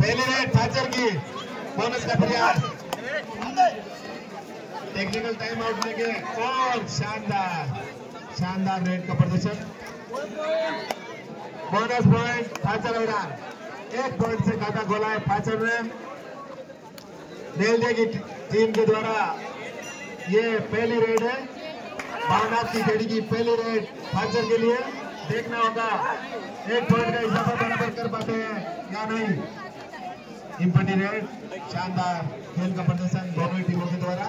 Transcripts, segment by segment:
पहले रेड थाचर की। बोनस का प्रयास। टेक्निकल टाइम आउट लेके और शानदार शानदार रेड का प्रदर्शन। बोनस पॉइंट फाचर हैरान एक पॉइंट से खाता खोला है फाचर ने। रेलवे की टीम के द्वारा ये पहली रेड है। भावनाथ की खेड़ी की पहली रेड फाचर के लिए। देखना होगा। एक पॉइंट का इजाफा बराबर कर पाते हैं, या नहीं? इम्पटी रेड, शानदार खेल का प्रदर्शन दोनों टीमों के द्वारा।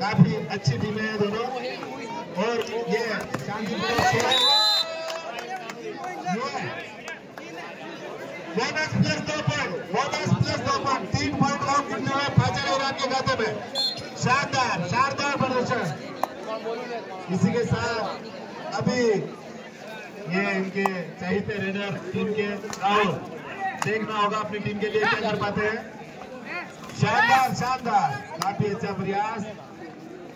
काफ़ी अच्छी टीमें हैं दोनों। और ये बोनस तीन पॉइंट लॉक करते हुए फाजल ईरान के खाते में। शानदार शानदार प्रदर्शन। इसी के साथ अभी ये इनके चहीते रेडर टीम के राहुल, देखना होगा अपनी टीम के लिए क्या कर पाते हैं। शानदार शानदार। काफ़ी अच्छा प्रयास,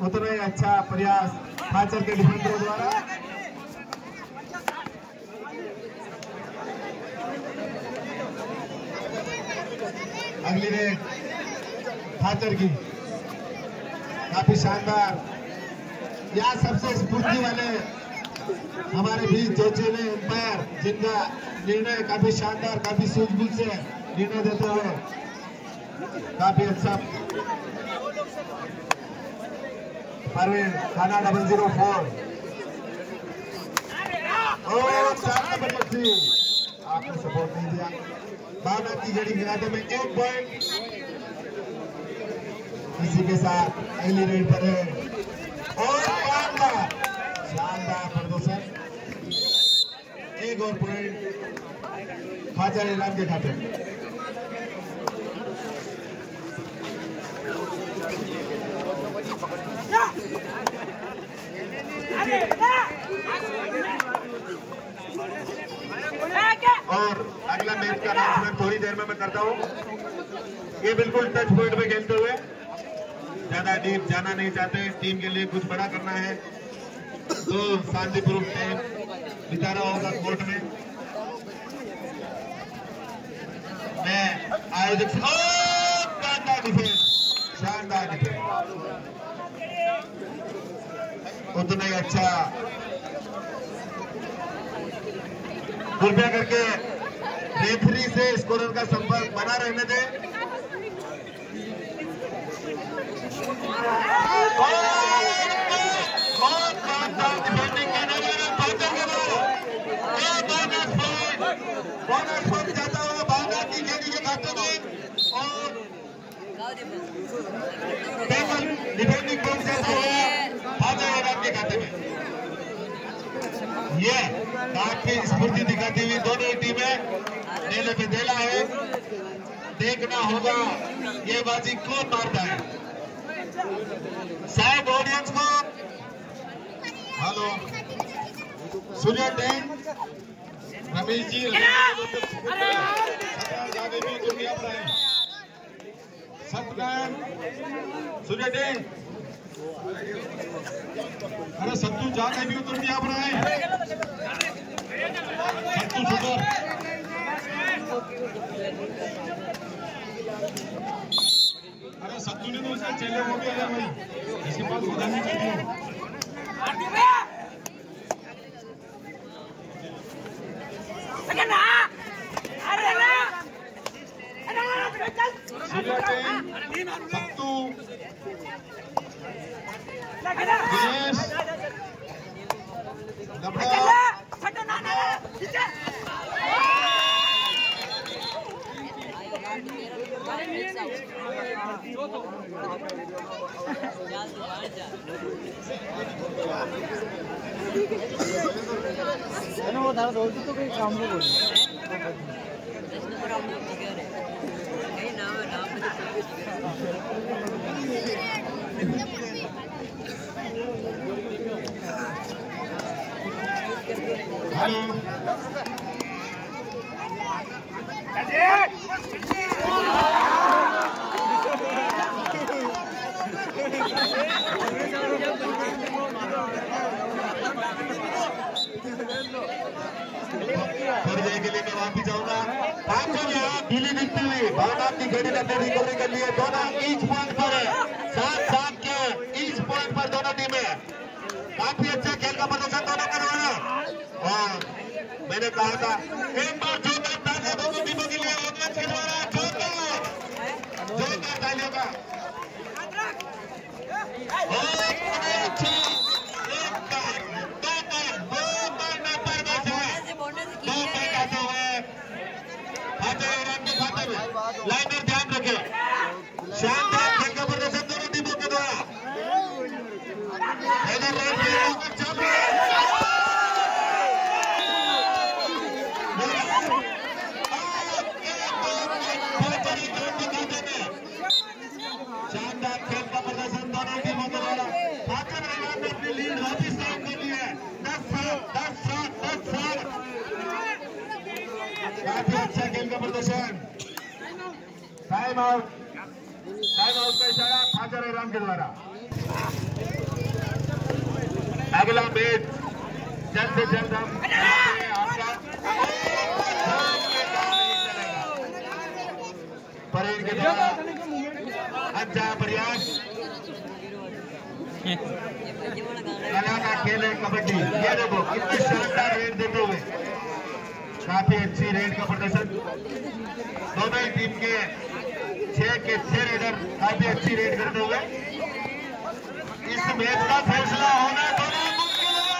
उतना ही अच्छा प्रयास फाचर के डिफेंडरों द्वारा। अगली रेड फाचर की। काफ़ी शानदार। यहाँ सबसे स्फूर्ति वाले हमारे बीच जो चले अंपायर जिनका निर्णय काफ़ी शानदार, काफ़ी सूझबूझ से निर्णय देते हुए काफ़ी अच्छा। परवीन, थाना डबल ज़ीरो फोर आपने सपोर्ट नहीं दिया। भावना की घड़ी गिराते में एक पॉइंट इसी के साथ अगली रेड पर है। और शानदार शानदार प्रदर्शन एक और पॉइंट खाजा ईरान के खाते और अगला मैच का अनाउंसमेंट थोड़ी देर में मैं करता हूँ। ये बिल्कुल टच पॉइंट में खेलते हुए। ज़्यादा डीप जाना नहीं चाहते। टीम के लिए कुछ बड़ा करना है। तो शांतिपूर्वक टाइम बिताना होगा कोर्ट में। मैं आयोजक शानदार शानदार उतना ही अच्छा। कृपया करके रेफरी से स्कोरर का संपर्क बना रहने दें। टेबल डिफेंडिंग पॉइंट जाता हुआ फाइटर ईरान के खाते में ये काफ़ी स्फूर्ति दिखाती हुई दोनों ही टीमें नेले पे देला है देखना होगा ये बाजी कौन मारता है शायद ऑडियंस को हेलो सुनिए टेन रमेश जी सत्यनारायण टेन अरे सत्तू जाके भी उतर नहीं आप सत्तू शुगर अरे सत्तू ने तो उसका चेले हो गया भाई। इसके पास पता नहीं करती सत्तू दिनेश लबड़ा वो धारा रोटी तो कोई काम नहीं बोली हेलो थोड़ी देर के लिए मैं वापिस जाऊँगा यहाँ ढीली दिखती हुई। भावना की घड़ी ने अपनी रिकवरी कर ली है दोनों ईच पॉइंट पर है। सात सात के ईच पॉइंट पर दोनों टीमें काफ़ी अच्छा खेल का प्रदर्शन दोनों कर रहे हैं और मैंने कहा था। एक बार जोरदार तालियाँ दोनों टीमों के लिए ऑडियंस के द्वारा जोरदार जोरदार तालियों का और एक अच्छा एक बार दो बार दो बार नंबर बच है दो बार आते हुए खाते रन के खाते में लाइनर ध्यान रखें शानदार खेल का प्रदर्शन दोनों टीमों के द्वारा इधर राइट में ऊपर चल रहा है शानदार खेल का प्रदर्शन दोनों टीमों के द्वारा खाते मैदान में अपनी लीड वापिस कायम कर ली है दस सात दस सात दस सात काफ़ी अच्छा खेल का प्रदर्शन टाइम आउट टाइम आउट का इशारा खाजर राम के द्वारा अगला मैच जल्द से जल्द हम परेड के अच्छा प्रयास। कला का खेल है कबड्डी। ये देखो कितनी शानदार रेड देते हुए। काफ़ी अच्छी रेड का प्रदर्शन। दोनों ही टीम के छह के छह रेडर काफ़ी अच्छी रेड करते हुए। इस मैच का फैसला होना दोनों मुश्किल है।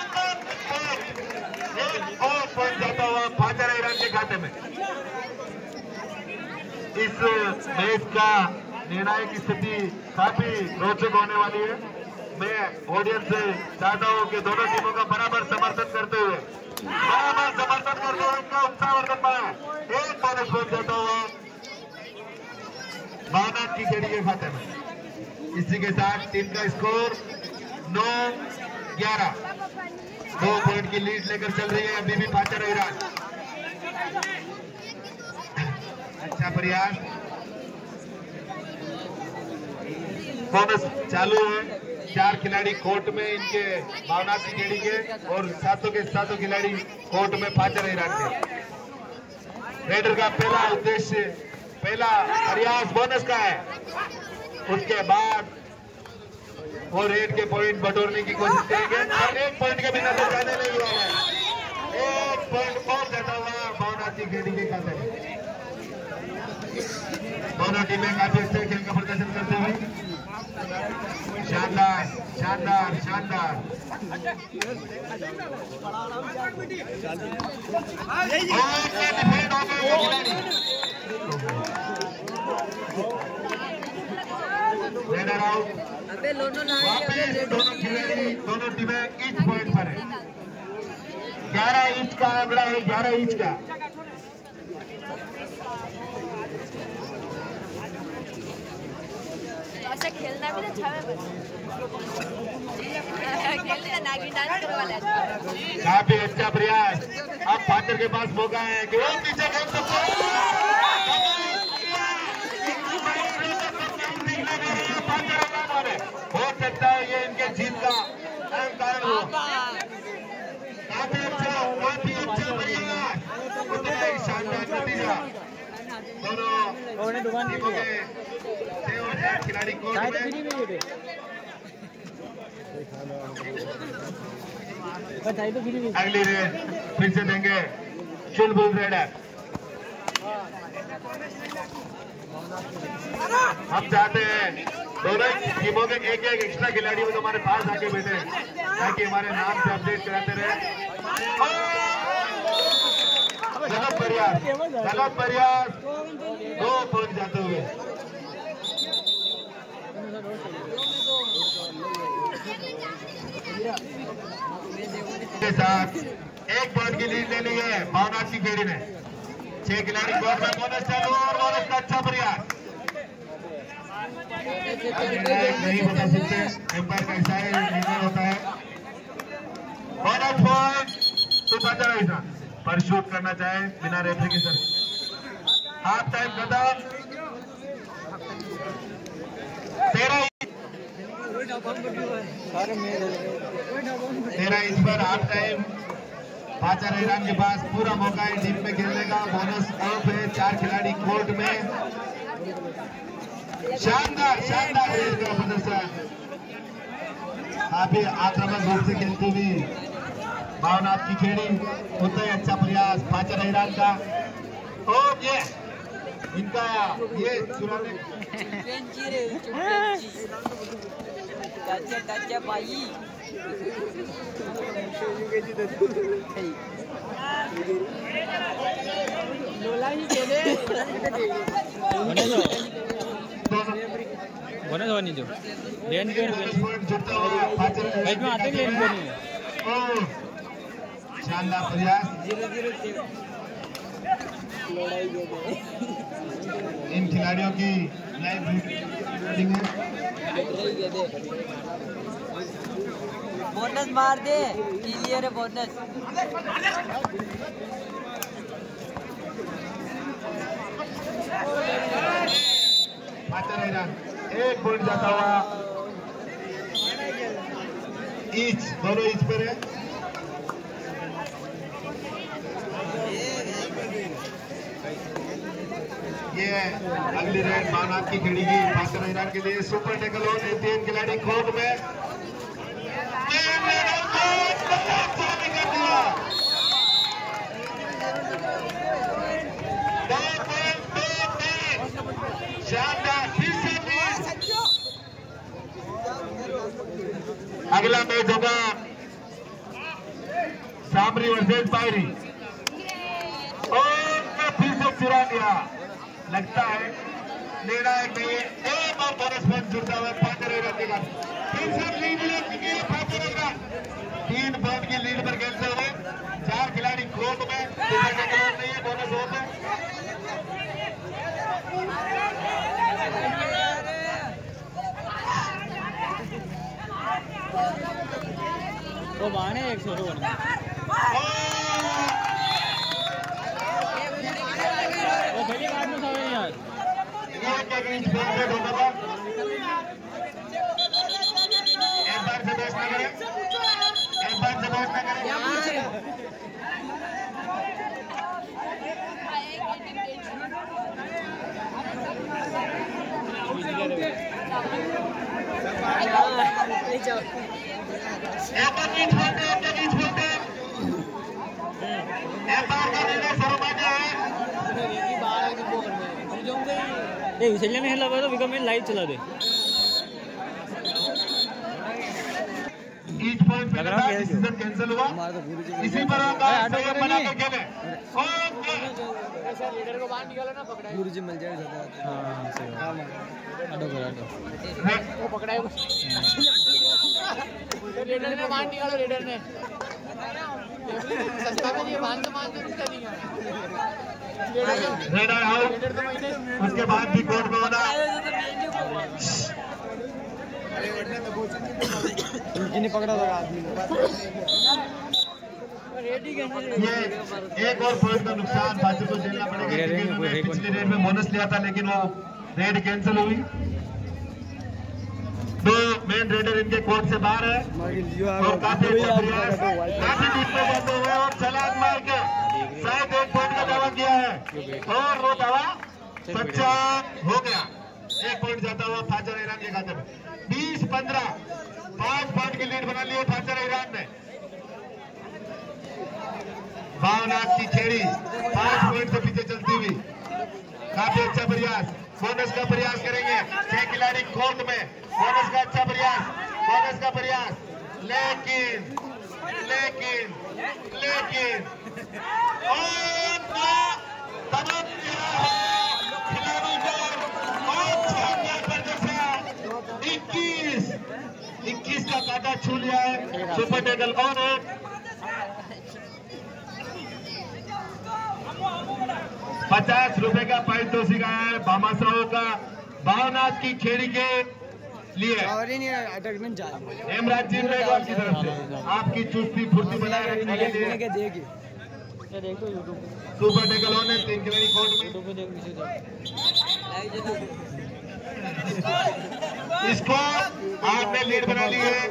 एक जाता हुआ ईरान के खाते में। इस मैच का निर्णायक स्थिति काफ़ी रोचक होने वाली है। मैं ऑडियंस से चाहता हूँ कि दोनों टीमों का बराबर समर्थन करते हुए, बराबर समर्थन करते हुए इनका उत्साहवर्धन पाए। एक बोनस पॉइंट जाता हुआ भावनाथ की खेड़ी के खाते में। इसी के साथ टीम का स्कोर नौ, ग्यारह। दो पॉइंट की लीड लेकर चल रही है अभी भी फाचर ईरान अच्छा प्रयास। बोनस चालू है। चार खिलाड़ी कोर्ट में इनके भावना की गेड़ी के और सातों के सातों खिलाड़ी कोर्ट में फाचर ईरान के। रेडर का पहला उद्देश्य, पहला प्रयास बोनस का है। उसके बाद वो रेड के पॉइंट बटोरने की कोशिश करेंगे। और एक पॉइंट के बिना तो जाने नहीं हुआ है। एक पॉइंट और ज़्यादा हुआ भावना की गेड़ी के खाते दोनों टीमें काफ़ी अच्छे खेल का प्रदर्शन करते हुए। शानदार शानदार शानदार। और ये डिफेंड हो गए खिलाड़ी। लोनो दोनों खिलाड़ी दोनों टीमें ईच पॉइंट पर है। ग्यारह इंच का आंकड़ा है ग्यारह इंच का। ऐसा खेलना भी अच्छा है बस। खेलने नागिन डांस करने वाले आदमी। काफ़ी अच्छा प्रयास। अब फाटर के पास मौका है कि वो पीछे खेल सकते हैं। हो सकता है ये इनके जीत का अहम कारण हो काफ़ी अच्छा काफ़ी अच्छा प्रयास उतना ही अगली रेड फिर से देंगे चुलबुल रेडर हम चाहते हैं दोनों टीमों के एक एक एक्स्ट्रा खिलाड़ी हमारे पास आके बैठे ताकि हमारे नाम से अपडेट कराते रहे गलत प्रयास गलत प्रयास दो पॉइंट जाते हुए। के साथ एक पॉइंट की लीड ले ली है भावनाथ की खेड़ी ने। छह खिलाड़ी कोर्ट में बोनस चालू और बोनस का अच्छा प्रयास नहीं बता सकते एम्पायर का ऐसा ही निर्णय होता है। बोनस पॉइंट तो बचा ऐसा पर शूट करना चाहे, बिना रेफरी के सर। हाफ़ टाइम मेरे तेरह इंच पर हाफ़ टाइम। पाचर ईरान के पास पूरा मौका है टीम में खेलने का। बोनस ऑफ़ है चार खिलाड़ी कोर्ट में। शानदार शानदार प्रदर्शन। काफ़ी आक्रामक रूप से खेलती हुई। भावनाथ की खेड़ी उतना ही अच्छा प्रयास पाचर ईरान का और ये इनका ये ही बने धोनी जो लेन पे बीच में आते लेन पे नहीं शानदार प्रयास। इन खिलाड़ियों की लाइव बोनस मार दे। क्लियर है बोनस एक पॉइंट जाता हुआ। ईच दोनों ईच पर है। ये अगली रेड मानाथ की खिड़की पाचर ईरान के लिए सुपर टेकल ऑन है तीन खिलाड़ी कोर्ट में। अगला मैच होगा सामरी वर्सेज पायरी। और फिर से चुरा लिया लगता है हुआ पाँच रन के बाद फिर से लीड तीन पॉइंट की लीड पर खेलते हुए चार खिलाड़ी क्रोध में नहीं है बोनस होता वो बाने एक सौ एक बार से बैठ ना करें एक बार से करें बीच बोलते एक के बीच बोलते एक बार का निर्णय सर्वमान्य है लगा तो विकम में लाइव चला दे। ईच पॉइंट पे लग है डिसीज़न कैंसिल हुआ। इसी पर आप ऑटो संयम बना। के खेले ओके लीडर को बाहर निकालो ना पकड़ा गुरुजी मिल जाए ज़्यादा हाँ सही आटो करो ऑटो वो पकड़ा लीडर ने बाहर निकालो लीडर ने। सस्ता में तो मान तो उसका नहीं। रेड आउट उसके बाद भी कोर्ट में होना। ने पकड़ा था आदमी ये एक और पॉइंट का नुकसान बाजू को झेलना पड़ेगा पिछली रेड में बोनस लिया था लेकिन वो रेड कैंसिल हुई। मेन रेडर इनके कोर्ट से बाहर है। और काफ़ी अच्छा प्रयास काफ़ी बीच में जाते हुए और छलांग मार के शायद एक पॉइंट का दावा किया है। और वो दावा सच्चा हो गया। एक पॉइंट जाता हुआ फाजर ईरान के खाते में। बीस पंद्रह। पाँच पॉइंट की लीड बना ली है फाजर ईरान ने। भावनाथ की खेड़ी पाँच पॉइंट से पीछे चलती हुई। काफ़ी अच्छा प्रयास। बोनस का प्रयास करेंगे। छह खिलाड़ी कोर्ट में। बोनस का अच्छा प्रयास, बोनस का प्रयास। लेकिन लेकिन लेकिन इक्कीस इक्कीस का काटा छू लिया है, सुपर टेकल ऑन है पचास रुपए का पारितोषिक आया है भामाशाह का भावनाथ की खेड़ी के लिए और ही नहीं अटैकमेंट जा हेमराज जी मेघवाल की तरफ़ से आपकी चुस्ती फुर्ती बनाए रखने के लिए। के देगी ये देख यूट्यूब सुपर टेकल ऑन है तीन खिलाड़ी कोर्ट में? यूट्यूब पे देख नीचे देख इसको आपने लीड बना ली है।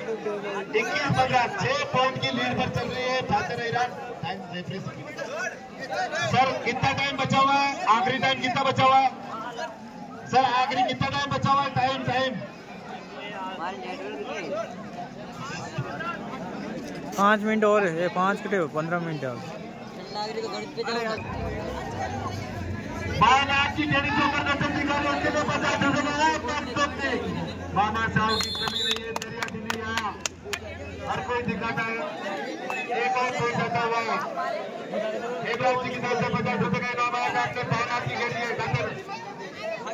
इक्कीस पंद्रह छह पॉइंट की लीड पर चल रही है फातर ईरान सर कितना टाइम बचा हुआ है? आखिरी टाइम कितना बचा हुआ है? सर आखिरी कितना टाइम बचा हुआ है? टाइम टाइम पाँच मिनट और है पाँच कटे हो? पंद्रह मिनट और। सबने बाना साहब की कमी नहीं है दरिया भी नहीं है हर कोई दिखाता है। एक और कोई जाता हुआ। एक लाख की तरफ़ से पचास रुपए का इनाम आएगा आपने बाना की खेल है डबल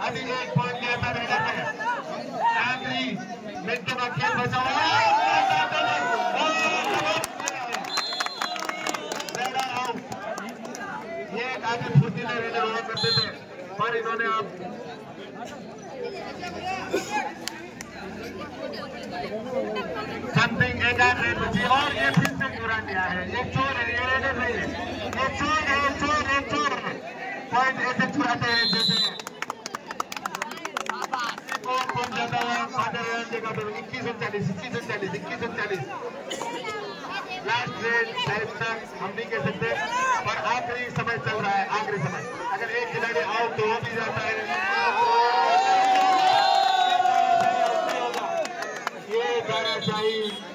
अभी एक पॉइंट लिया था मेरे में आखिरी मिनट का खेल बचा हुआ है Red out. ये एक आगे फुर्तीले रेडर हुआ करते थे पर इन्होंने अब समथिंग एक आध रेड बची और ये फिर से पूरा लिया है। ये चोर है ये रेडर नहीं है ये चोर है ये चोर है चोर है। पॉइंट ऐसे चुराते हैं जैसे और कौन जाता है फादर जगह पर इक्कीस उनचालीस इक्कीस उनचालीस इक्कीस उनचालीस लास्ट ट्रेन टाइम तक हम नहीं कह सकते, पर आखिरी समय चल रहा है, आखिरी समय। अगर एक खिलाड़ी आउट तो वो भी जाता है। ये तानाशाही और